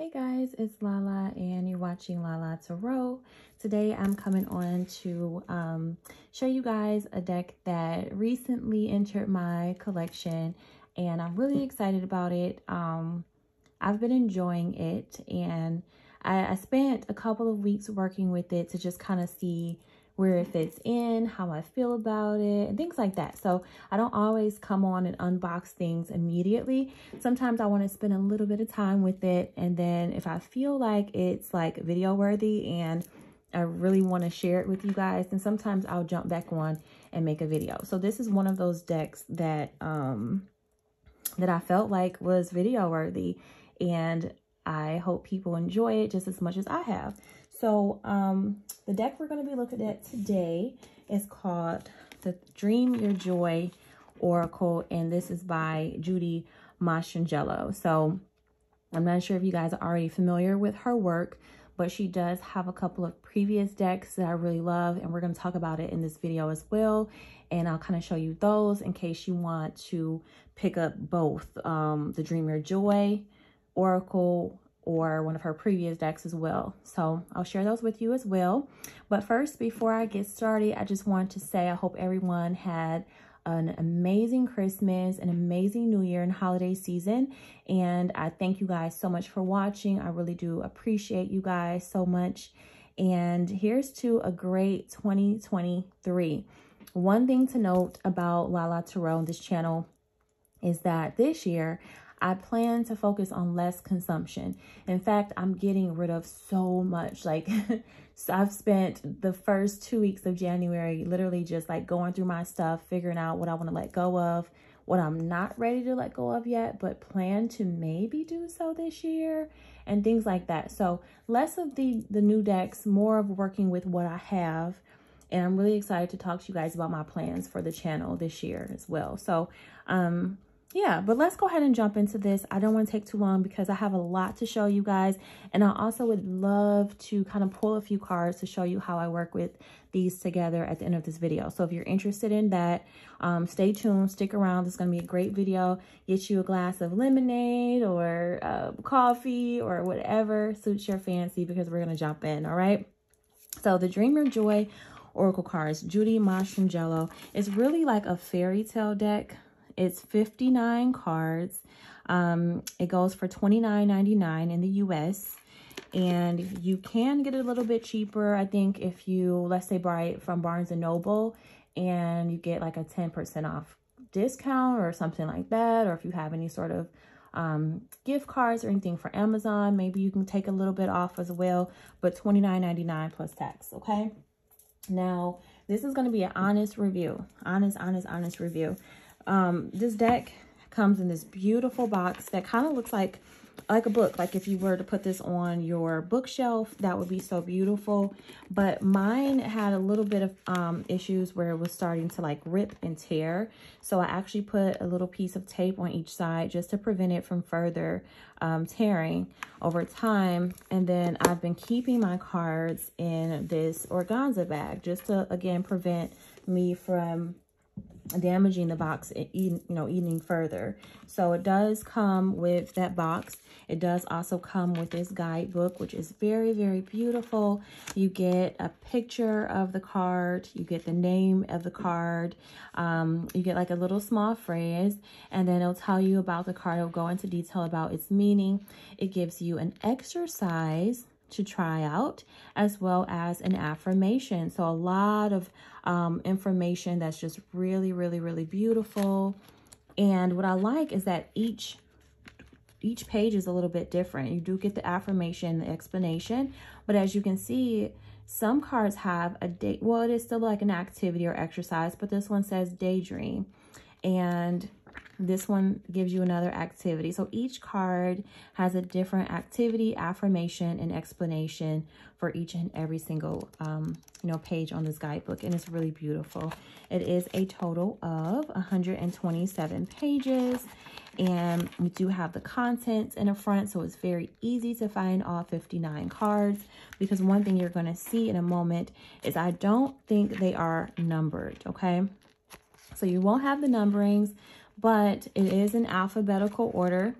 Hey guys, it's Lala and you're watching Lala Tarot. Today I'm coming on to um, show you guys a deck that recently entered my collection and I'm really excited about it. Um, I've been enjoying it and I, I spent a couple of weeks working with it to just kind of see where it fits in, how I feel about it, and things like that. So I don't always come on and unbox things immediately. Sometimes I want to spend a little bit of time with it. And then if I feel like it's like video worthy and I really want to share it with you guys, then sometimes I'll jump back on and make a video. So this is one of those decks that, um, that I felt like was video worthy and I hope people enjoy it just as much as I have. So um, the deck we're going to be looking at today is called the Dream Your Joy Oracle, and this is by Judy Mastrangelo. So I'm not sure if you guys are already familiar with her work, but she does have a couple of previous decks that I really love, and we're going to talk about it in this video as well. And I'll kind of show you those in case you want to pick up both um, the Dream Your Joy Oracle or one of her previous decks as well. So I'll share those with you as well. But first, before I get started, I just want to say I hope everyone had an amazing Christmas, an amazing New Year and holiday season. And I thank you guys so much for watching. I really do appreciate you guys so much. And here's to a great 2023. One thing to note about Lala Tarot on this channel is that this year I plan to focus on less consumption. In fact, I'm getting rid of so much. Like, so I've spent the first two weeks of January literally just like going through my stuff, figuring out what I want to let go of, what I'm not ready to let go of yet, but plan to maybe do so this year and things like that. So less of the, the new decks, more of working with what I have. And I'm really excited to talk to you guys about my plans for the channel this year as well. So, um, yeah, but let's go ahead and jump into this. I don't want to take too long because I have a lot to show you guys. And I also would love to kind of pull a few cards to show you how I work with these together at the end of this video. So if you're interested in that, um, stay tuned, stick around. It's going to be a great video. Get you a glass of lemonade or uh, coffee or whatever suits your fancy because we're going to jump in, all right? So the Dream Your Joy Oracle cards, Judy Mastrangelo, is really like a fairy tale deck it's 59 cards. Um, it goes for $29.99 in the U.S. And you can get it a little bit cheaper. I think if you, let's say, buy it from Barnes & Noble and you get like a 10% off discount or something like that. Or if you have any sort of um, gift cards or anything for Amazon, maybe you can take a little bit off as well. But $29.99 plus tax, okay? Now, this is going to be an honest review. Honest, honest, honest review. Um, this deck comes in this beautiful box that kind of looks like like a book. Like if you were to put this on your bookshelf that would be so beautiful. But mine had a little bit of um issues where it was starting to like rip and tear. So i actually put a little piece of tape on each side just to prevent it from further um, tearing over time. And then i've been keeping my cards in this organza bag just to again prevent me from damaging the box, you know, eating further. So it does come with that box. It does also come with this guidebook, which is very, very beautiful. You get a picture of the card. You get the name of the card. Um, you get like a little small phrase, and then it'll tell you about the card. It'll go into detail about its meaning. It gives you an exercise to try out as well as an affirmation. So a lot of um, information that's just really, really, really beautiful. And what I like is that each each page is a little bit different. You do get the affirmation, the explanation, but as you can see, some cards have a date. Well, it is still like an activity or exercise, but this one says daydream. And this one gives you another activity. So each card has a different activity, affirmation, and explanation for each and every single, um, you know, page on this guidebook. And it's really beautiful. It is a total of 127 pages. And we do have the contents in the front, so it's very easy to find all 59 cards. Because one thing you're going to see in a moment is I don't think they are numbered, okay? So you won't have the numberings but it is in alphabetical order.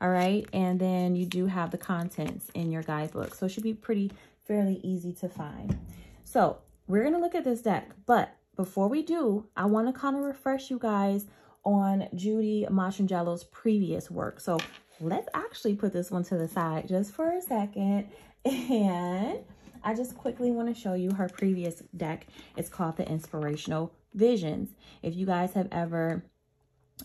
All right. And then you do have the contents in your guidebook. So it should be pretty fairly easy to find. So we're going to look at this deck. But before we do, I want to kind of refresh you guys on Judy Mastrangelo's previous work. So let's actually put this one to the side just for a second. And I just quickly want to show you her previous deck. It's called the Inspirational Visions. If you guys have ever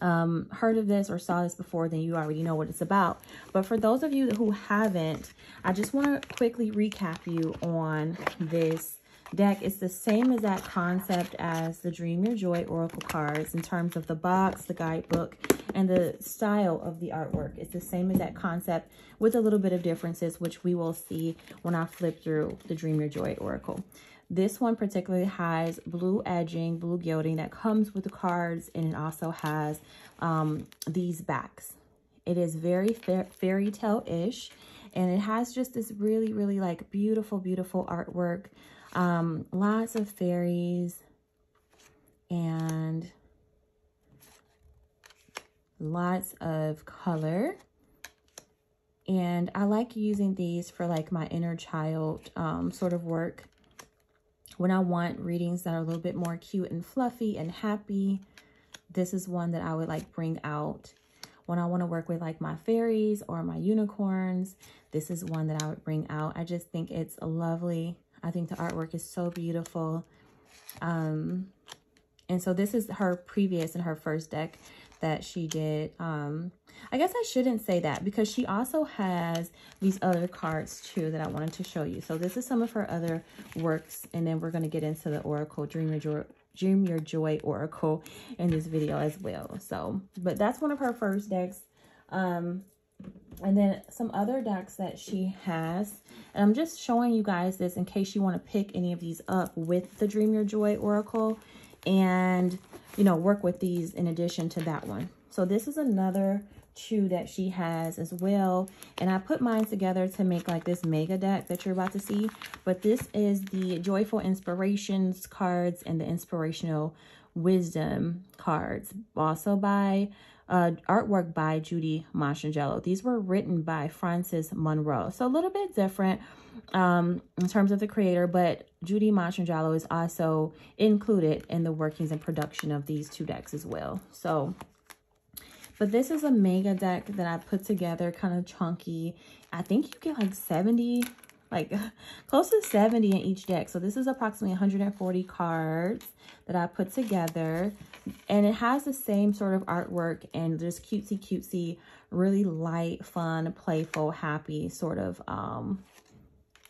um, heard of this or saw this before, then you already know what it's about. But for those of you who haven't, I just want to quickly recap you on this deck. It's the same exact concept as the Dream Your Joy Oracle cards in terms of the box, the guidebook, and the style of the artwork. It's the same exact concept with a little bit of differences, which we will see when I flip through the Dream Your Joy Oracle. This one particularly has blue edging, blue gilding that comes with the cards, and it also has um, these backs. It is very fairy tale-ish, and it has just this really, really like beautiful, beautiful artwork. Um, lots of fairies and lots of color. And I like using these for like my inner child um, sort of work. When I want readings that are a little bit more cute and fluffy and happy, this is one that I would like bring out. When I want to work with like my fairies or my unicorns, this is one that I would bring out. I just think it's lovely I think the artwork is so beautiful. Um, and so this is her previous and her first deck that she did. Um, I guess I shouldn't say that because she also has these other cards too that I wanted to show you. So this is some of her other works. And then we're going to get into the Oracle Dream Your Joy, Dream Your Joy Oracle in this video as well. So, but that's one of her first decks. Um, and then some other decks that she has. And I'm just showing you guys this in case you want to pick any of these up with the Dream Your Joy Oracle and, you know, work with these in addition to that one. So this is another two that she has as well. And I put mine together to make like this mega deck that you're about to see. But this is the Joyful Inspirations cards and the Inspirational Wisdom cards. Also by uh, artwork by Judy Mastrangelo. These were written by Frances Monroe. So a little bit different um, in terms of the creator, but Judy Mastrangelo is also included in the workings and production of these two decks as well. So, but this is a mega deck that I put together, kind of chunky. I think you get like 70 like close to 70 in each deck. So this is approximately 140 cards that I put together. And it has the same sort of artwork and just cutesy cutesy, really light, fun, playful, happy sort of, um,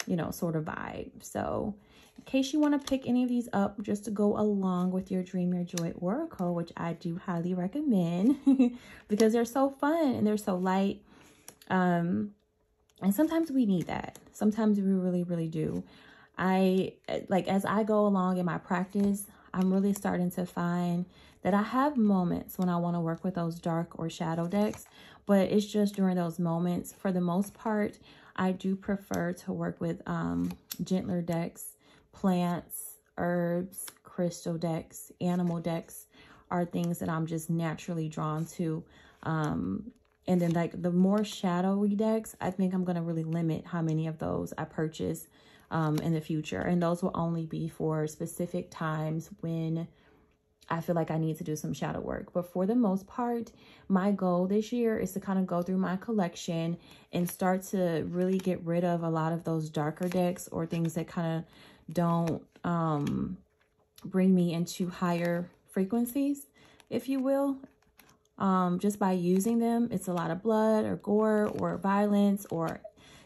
you know, sort of vibe. So in case you want to pick any of these up just to go along with your Dream Your Joy Oracle, which I do highly recommend because they're so fun and they're so light. Um, and sometimes we need that. Sometimes we really, really do. I, like, as I go along in my practice, I'm really starting to find that I have moments when I want to work with those dark or shadow decks, but it's just during those moments. For the most part, I do prefer to work with um, gentler decks, plants, herbs, crystal decks, animal decks are things that I'm just naturally drawn to. Um, and then like the more shadowy decks, I think I'm going to really limit how many of those I purchase um, in the future. And those will only be for specific times when I feel like I need to do some shadow work. But for the most part, my goal this year is to kind of go through my collection and start to really get rid of a lot of those darker decks or things that kind of don't um, bring me into higher frequencies, if you will um, just by using them. It's a lot of blood or gore or violence or,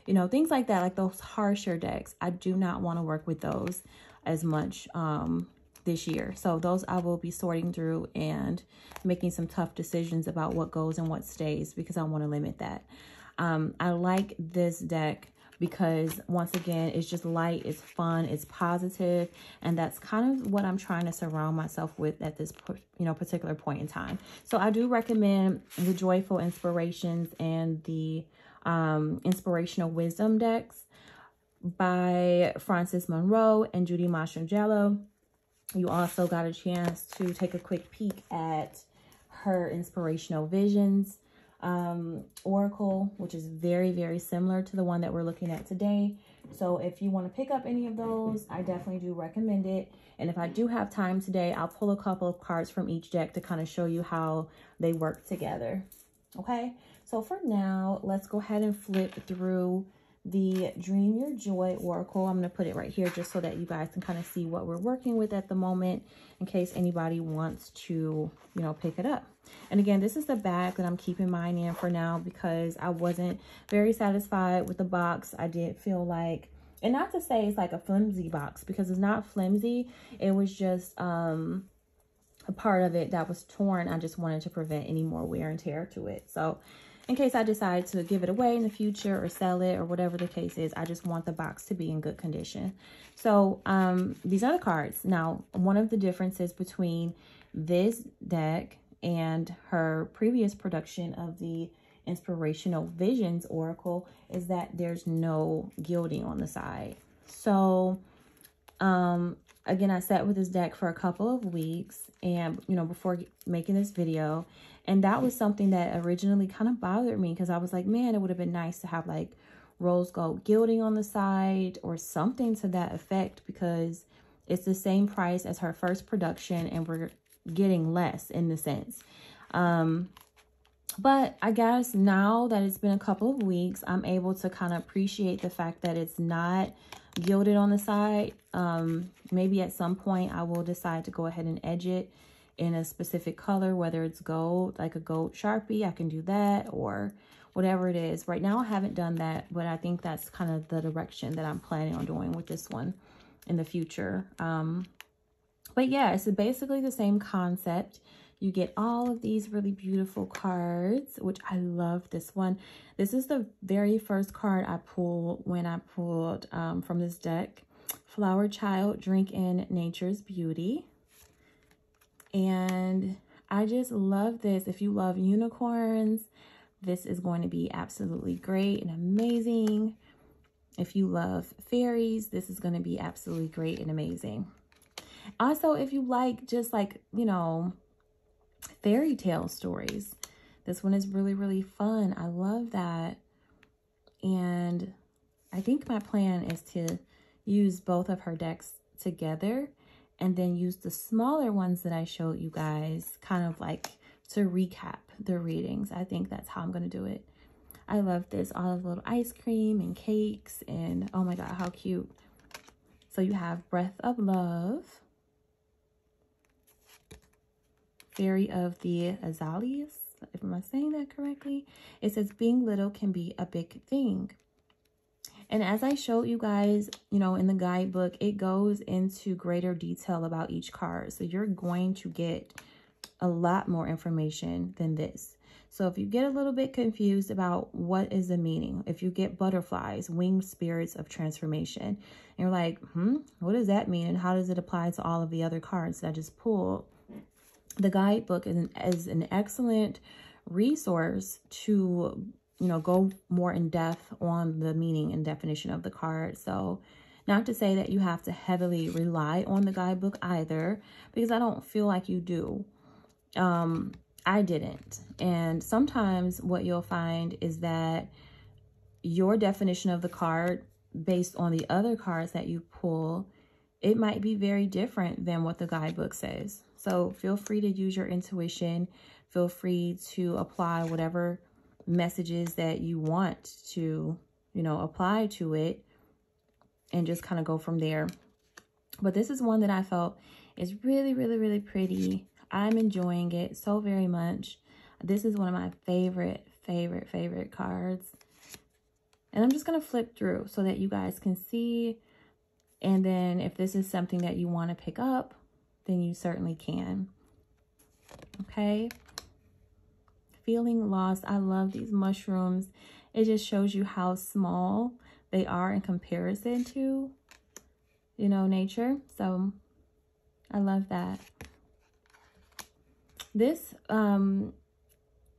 you know, things like that, like those harsher decks. I do not want to work with those as much um, this year. So those I will be sorting through and making some tough decisions about what goes and what stays because I want to limit that. Um, I like this deck because once again, it's just light, it's fun, it's positive, and that's kind of what I'm trying to surround myself with at this you know particular point in time. So I do recommend the Joyful Inspirations and the um, Inspirational Wisdom decks by Frances Monroe and Judy Mastrangelo. You also got a chance to take a quick peek at her Inspirational Visions um, Oracle, which is very, very similar to the one that we're looking at today. So if you want to pick up any of those, I definitely do recommend it. And if I do have time today, I'll pull a couple of cards from each deck to kind of show you how they work together. Okay, so for now, let's go ahead and flip through the Dream Your Joy Oracle. I'm going to put it right here just so that you guys can kind of see what we're working with at the moment in case anybody wants to, you know, pick it up. And again, this is the bag that I'm keeping mine in for now because I wasn't very satisfied with the box. I did feel like, and not to say it's like a flimsy box because it's not flimsy. It was just um, a part of it that was torn. I just wanted to prevent any more wear and tear to it. So in case I decide to give it away in the future or sell it or whatever the case is. I just want the box to be in good condition. So um, these are the cards. Now, one of the differences between this deck and her previous production of the Inspirational Visions Oracle is that there's no gilding on the side. So, um, again, I sat with this deck for a couple of weeks and, you know, before making this video, and that was something that originally kind of bothered me because I was like, man, it would have been nice to have like rose gold gilding on the side or something to that effect because it's the same price as her first production and we're getting less in the sense. Um, but I guess now that it's been a couple of weeks, I'm able to kind of appreciate the fact that it's not gilded on the side. Um, maybe at some point I will decide to go ahead and edge it in a specific color, whether it's gold, like a gold Sharpie, I can do that or whatever it is. Right now, I haven't done that, but I think that's kind of the direction that I'm planning on doing with this one in the future. Um, but yeah, it's basically the same concept. You get all of these really beautiful cards, which I love this one. This is the very first card I pulled when I pulled um, from this deck. Flower Child, Drink in Nature's Beauty. And I just love this. If you love unicorns, this is going to be absolutely great and amazing. If you love fairies, this is going to be absolutely great and amazing. Also, if you like just like, you know, fairy tale stories, this one is really, really fun. I love that. And I think my plan is to use both of her decks together and then use the smaller ones that I showed you guys kind of like to recap the readings. I think that's how I'm going to do it. I love this. All of the little ice cream and cakes and oh my God, how cute. So you have Breath of Love, Fairy of the Azaleas, if am I saying that correctly? It says being little can be a big thing. And as I showed you guys, you know, in the guidebook, it goes into greater detail about each card. So you're going to get a lot more information than this. So if you get a little bit confused about what is the meaning, if you get butterflies, winged spirits of transformation, and you're like, hmm, what does that mean? And how does it apply to all of the other cards that I just pulled? The guidebook is an, is an excellent resource to you know, go more in depth on the meaning and definition of the card. So not to say that you have to heavily rely on the guidebook either, because I don't feel like you do. Um, I didn't. And sometimes what you'll find is that your definition of the card based on the other cards that you pull, it might be very different than what the guidebook says. So feel free to use your intuition. Feel free to apply whatever messages that you want to, you know, apply to it and just kind of go from there. But this is one that I felt is really, really, really pretty. I'm enjoying it so very much. This is one of my favorite, favorite, favorite cards. And I'm just going to flip through so that you guys can see. And then if this is something that you want to pick up, then you certainly can. Okay feeling lost. I love these mushrooms. It just shows you how small they are in comparison to, you know, nature. So I love that. This, um,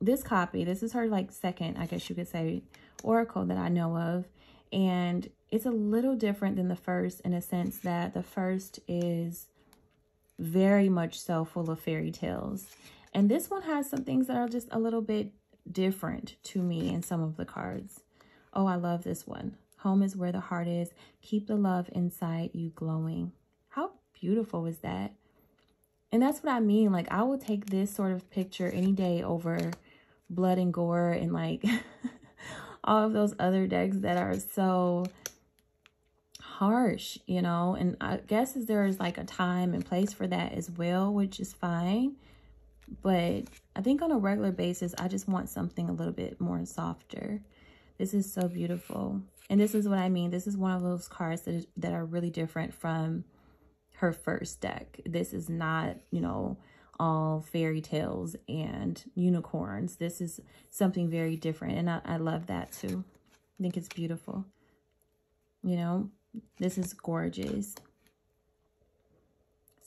this copy, this is her like second, I guess you could say, oracle that I know of. And it's a little different than the first in a sense that the first is very much so full of fairy tales. And this one has some things that are just a little bit different to me in some of the cards. Oh, I love this one. Home is where the heart is. Keep the love inside you glowing. How beautiful is that? And that's what I mean. Like, I will take this sort of picture any day over blood and gore and like all of those other decks that are so harsh, you know. And I guess there's like a time and place for that as well, which is fine. But I think on a regular basis, I just want something a little bit more softer. This is so beautiful. And this is what I mean. This is one of those cards that, is, that are really different from her first deck. This is not, you know, all fairy tales and unicorns. This is something very different. And I, I love that too. I think it's beautiful. You know, this is gorgeous.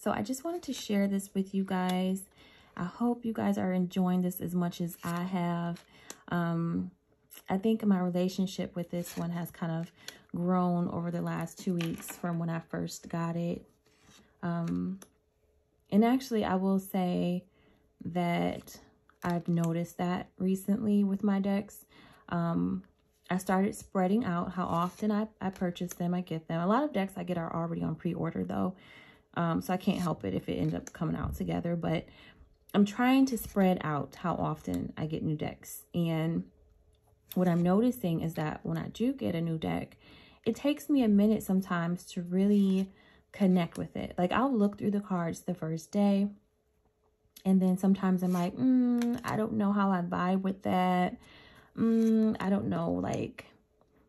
So I just wanted to share this with you guys. I hope you guys are enjoying this as much as I have. Um, I think my relationship with this one has kind of grown over the last two weeks from when I first got it. Um, and actually, I will say that I've noticed that recently with my decks. Um, I started spreading out how often I, I purchase them, I get them. A lot of decks I get are already on pre-order though. Um, so I can't help it if it ends up coming out together. But I'm trying to spread out how often I get new decks. And what I'm noticing is that when I do get a new deck, it takes me a minute sometimes to really connect with it. Like I'll look through the cards the first day and then sometimes I'm like, mm, I don't know how I vibe with that. Mm, I don't know like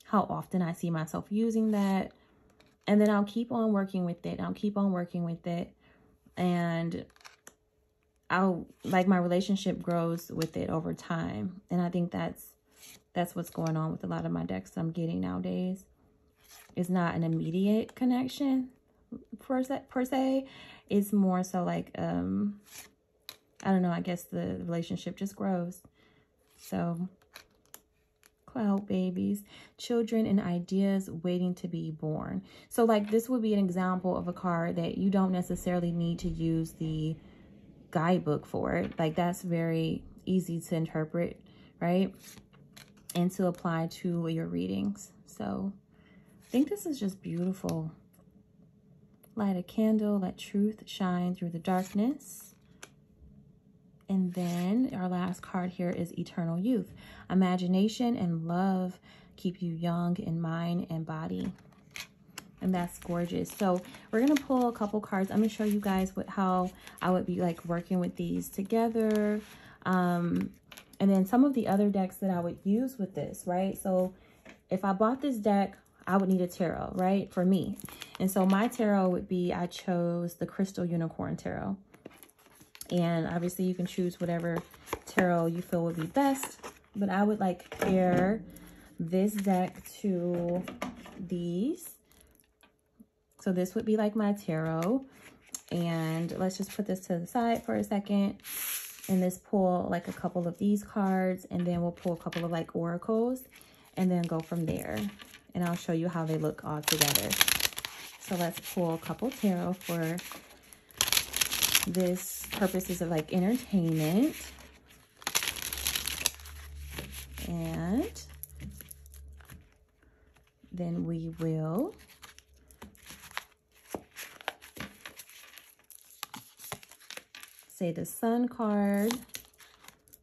how often I see myself using that. And then I'll keep on working with it. I'll keep on working with it. And I'll like my relationship grows with it over time. And I think that's that's what's going on with a lot of my decks I'm getting nowadays. It's not an immediate connection per se, per se. It's more so like, um, I don't know, I guess the relationship just grows. So, cloud babies, children and ideas waiting to be born. So like this would be an example of a card that you don't necessarily need to use the guidebook for it. Like that's very easy to interpret, right? And to apply to your readings. So I think this is just beautiful. Light a candle, let truth shine through the darkness. And then our last card here is Eternal Youth. Imagination and love keep you young in mind and body. And that's gorgeous. So we're going to pull a couple cards. I'm going to show you guys what how I would be like working with these together. Um, and then some of the other decks that I would use with this, right? So if I bought this deck, I would need a tarot, right? For me. And so my tarot would be, I chose the Crystal Unicorn Tarot. And obviously you can choose whatever tarot you feel would be best. But I would like pair this deck to these. So this would be like my tarot. And let's just put this to the side for a second. And this pull like a couple of these cards. And then we'll pull a couple of like oracles. And then go from there. And I'll show you how they look all together. So let's pull a couple tarot for this purposes of like entertainment. And then we will say the sun card.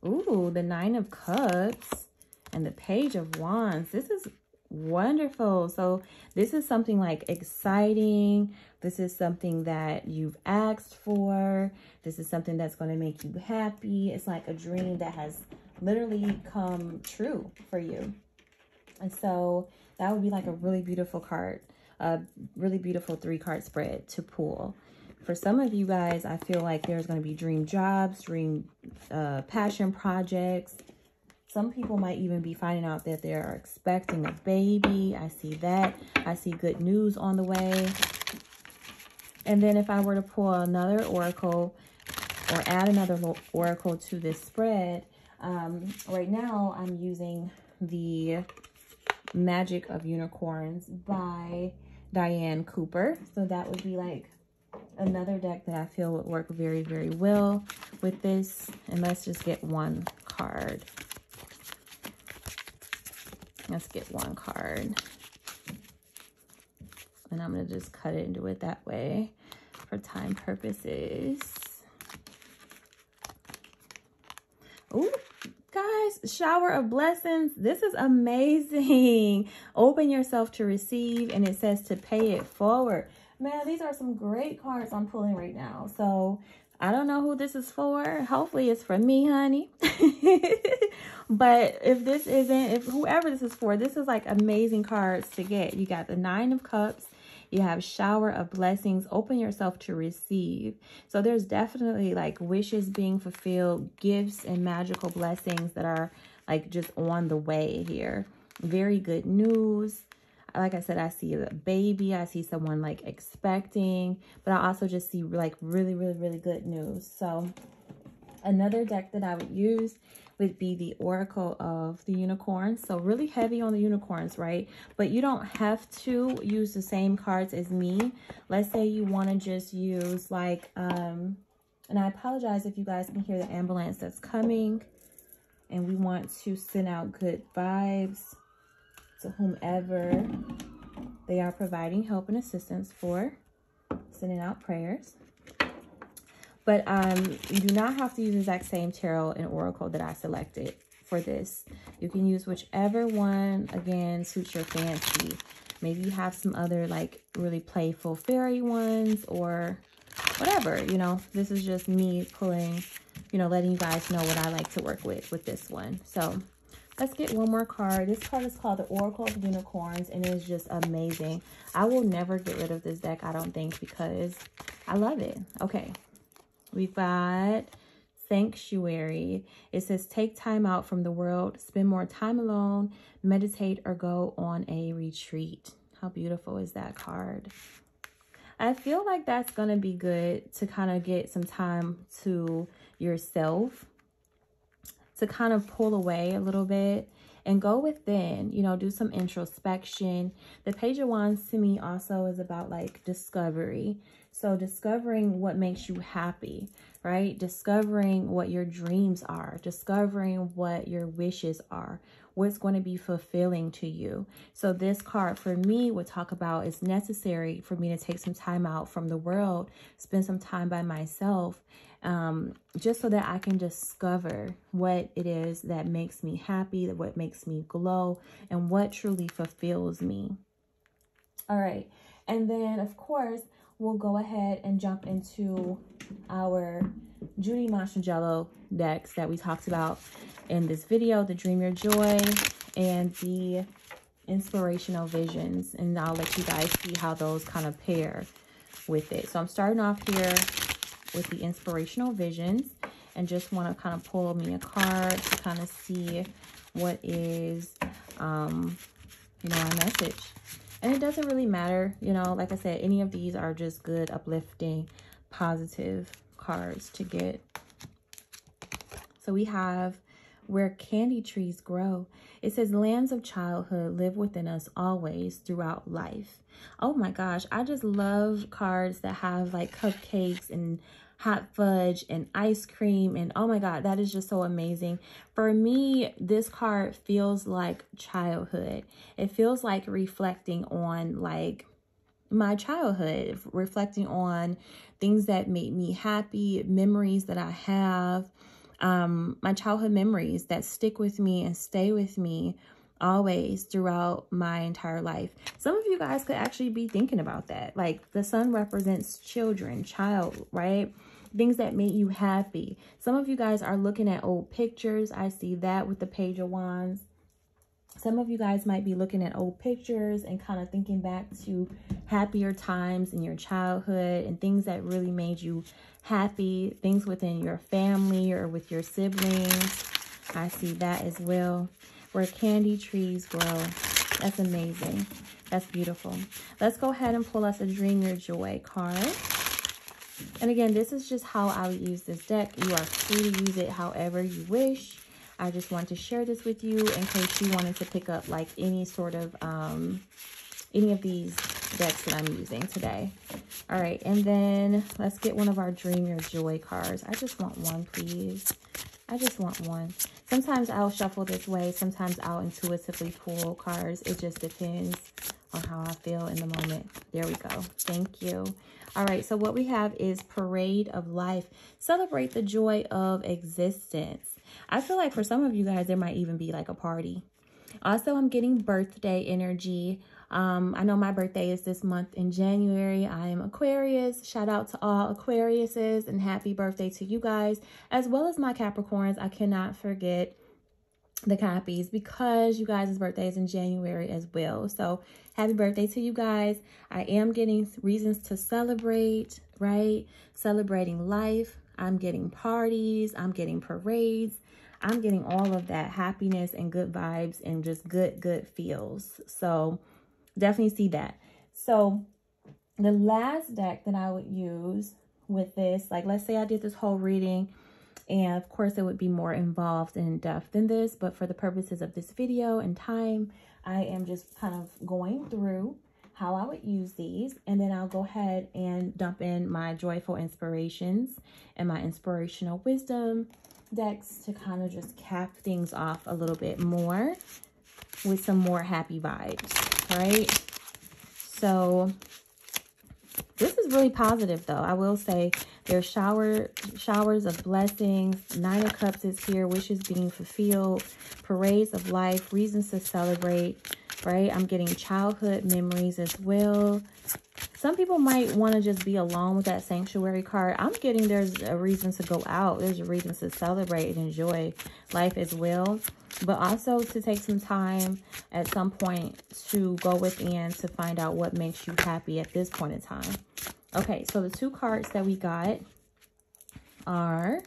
Ooh, the nine of cups and the page of wands. This is wonderful. So this is something like exciting. This is something that you've asked for. This is something that's going to make you happy. It's like a dream that has literally come true for you. And so that would be like a really beautiful card, a really beautiful three card spread to pull. For some of you guys, I feel like there's going to be dream jobs, dream uh, passion projects, some people might even be finding out that they're expecting a baby. I see that. I see good news on the way. And then if I were to pull another oracle or add another oracle to this spread, um, right now I'm using the Magic of Unicorns by Diane Cooper. So that would be like another deck that I feel would work very, very well with this. And let's just get one card. Let's get one card. And I'm going to just cut it it that way for time purposes. Oh, guys, shower of blessings. This is amazing. Open yourself to receive, and it says to pay it forward. Man, these are some great cards I'm pulling right now. So I don't know who this is for. Hopefully it's for me, honey. but if this isn't, if whoever this is for, this is like amazing cards to get. You got the Nine of Cups. You have shower of blessings. Open yourself to receive. So there's definitely like wishes being fulfilled, gifts and magical blessings that are like just on the way here. Very good news like I said, I see a baby. I see someone like expecting, but I also just see like really, really, really good news. So another deck that I would use would be the Oracle of the Unicorns. So really heavy on the unicorns, right? But you don't have to use the same cards as me. Let's say you want to just use like, um, and I apologize if you guys can hear the ambulance that's coming. And we want to send out good vibes whomever they are providing help and assistance for, sending out prayers. But um, you do not have to use the exact same tarot and oracle that I selected for this. You can use whichever one, again, suits your fancy. Maybe you have some other like really playful fairy ones or whatever, you know. This is just me pulling, you know, letting you guys know what I like to work with with this one. So Let's get one more card. This card is called the Oracle of Unicorns, and it is just amazing. I will never get rid of this deck, I don't think, because I love it. Okay, we've got Sanctuary. It says, take time out from the world, spend more time alone, meditate, or go on a retreat. How beautiful is that card? I feel like that's going to be good to kind of get some time to yourself to kind of pull away a little bit and go within, you know, do some introspection. The Page of Wands to me also is about like discovery. So discovering what makes you happy, right? Discovering what your dreams are, discovering what your wishes are, what's going to be fulfilling to you. So this card for me would talk about it's necessary for me to take some time out from the world, spend some time by myself, um, just so that I can discover what it is that makes me happy, what makes me glow, and what truly fulfills me. All right. And then, of course, we'll go ahead and jump into our Judy Mastrangelo decks that we talked about in this video, the Dream Your Joy and the Inspirational Visions. And I'll let you guys see how those kind of pair with it. So I'm starting off here with the Inspirational Visions and just want to kind of pull me a card to kind of see what is, um, you know, a message. And it doesn't really matter, you know, like I said, any of these are just good, uplifting, positive cards to get. So we have where candy trees grow. It says lands of childhood live within us always throughout life. Oh my gosh, I just love cards that have like cupcakes and hot fudge and ice cream and oh my god that is just so amazing for me this card feels like childhood it feels like reflecting on like my childhood reflecting on things that made me happy memories that i have um, my childhood memories that stick with me and stay with me always throughout my entire life. Some of you guys could actually be thinking about that. Like the sun represents children, child, right? Things that make you happy. Some of you guys are looking at old pictures. I see that with the page of wands. Some of you guys might be looking at old pictures and kind of thinking back to happier times in your childhood and things that really made you happy, things within your family or with your siblings. I see that as well. Where candy trees grow. That's amazing. That's beautiful. Let's go ahead and pull us a Dream Your Joy card. And again, this is just how I would use this deck. You are free to use it however you wish. I just want to share this with you in case you wanted to pick up like any sort of, um, any of these decks that I'm using today. All right, and then let's get one of our Dream Your Joy cards. I just want one, please. I just want one. Sometimes I'll shuffle this way. Sometimes I'll intuitively pull cards. It just depends on how I feel in the moment. There we go. Thank you. All right, so what we have is Parade of Life. Celebrate the joy of existence. I feel like for some of you guys, there might even be like a party. Also, I'm getting birthday energy. Um, I know my birthday is this month in January. I am Aquarius. Shout out to all Aquariuses and happy birthday to you guys, as well as my Capricorns. I cannot forget the copies because you guys' birthday is in January as well. So happy birthday to you guys. I am getting reasons to celebrate, right? Celebrating life. I'm getting parties. I'm getting parades. I'm getting all of that happiness and good vibes and just good, good feels. So definitely see that. So the last deck that I would use with this, like let's say I did this whole reading and of course it would be more involved and in depth than this, but for the purposes of this video and time, I am just kind of going through how I would use these and then I'll go ahead and dump in my joyful inspirations and my inspirational wisdom decks to kind of just cap things off a little bit more with some more happy vibes, right? So this is really positive though. I will say there's shower showers of blessings. Nine of Cups is here. Wishes being fulfilled. Parades of life. Reasons to celebrate. Right? I'm getting childhood memories as well. Some people might want to just be alone with that sanctuary card. I'm getting there's a reason to go out. There's a reason to celebrate and enjoy life as well. But also to take some time at some point to go within to find out what makes you happy at this point in time. Okay, so the two cards that we got are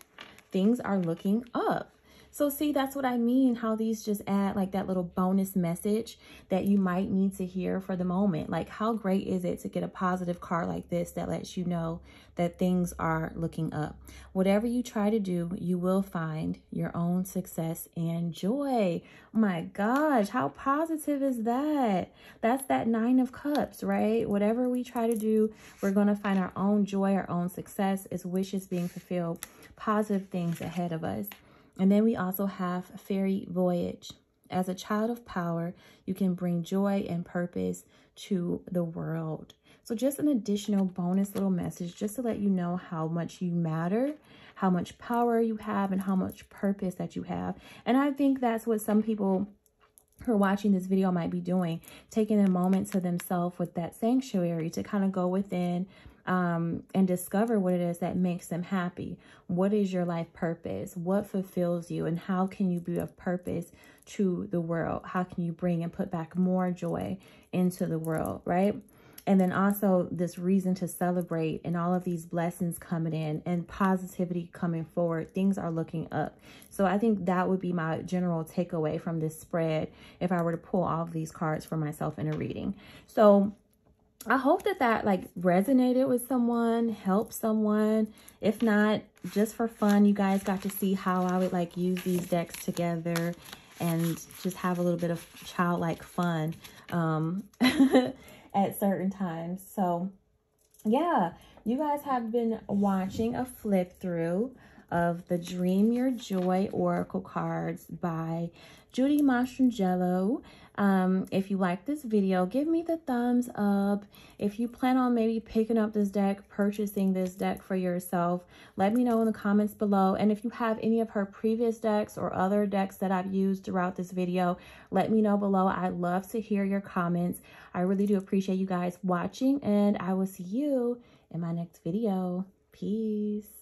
things are looking up. So see, that's what I mean, how these just add like that little bonus message that you might need to hear for the moment. Like how great is it to get a positive card like this that lets you know that things are looking up. Whatever you try to do, you will find your own success and joy. my gosh, how positive is that? That's that nine of cups, right? Whatever we try to do, we're going to find our own joy, our own success, is wishes being fulfilled, positive things ahead of us. And then we also have Fairy Voyage. As a child of power, you can bring joy and purpose to the world. So just an additional bonus little message just to let you know how much you matter, how much power you have, and how much purpose that you have. And I think that's what some people who are watching this video might be doing, taking a moment to themselves with that sanctuary to kind of go within, um, and discover what it is that makes them happy. What is your life purpose? What fulfills you? And how can you be of purpose to the world? How can you bring and put back more joy into the world, right? And then also this reason to celebrate and all of these blessings coming in and positivity coming forward. Things are looking up. So I think that would be my general takeaway from this spread if I were to pull all of these cards for myself in a reading. So I hope that that like resonated with someone, helped someone. If not, just for fun, you guys got to see how I would like use these decks together and just have a little bit of childlike fun um, at certain times. So yeah, you guys have been watching a flip through of the Dream Your Joy Oracle cards by Judy Mastrangelo. Um, if you like this video, give me the thumbs up. If you plan on maybe picking up this deck, purchasing this deck for yourself, let me know in the comments below. And if you have any of her previous decks or other decks that I've used throughout this video, let me know below. I'd love to hear your comments. I really do appreciate you guys watching and I will see you in my next video. Peace.